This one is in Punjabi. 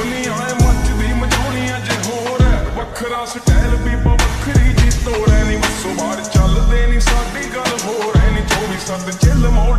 ਦੁਨੀਆ ਐ ਮੱਚਦੀ ਮਚਾਉਣੀ ਜੇ ਹੋਰ। ਐ ਵੱਖਰਾ ਸਟਾਈਲ ਵੀ ਬਵੱਖਰੀ ਜੀ ਤੋੜੈ ਚੱਲਦੇ ਨਹੀਂ ਸਾਡੀ ਗੱਲ ਹੋਰ ਐ ਨਹੀਂ 24 7 ਚਿੱਲ ਮੋੜ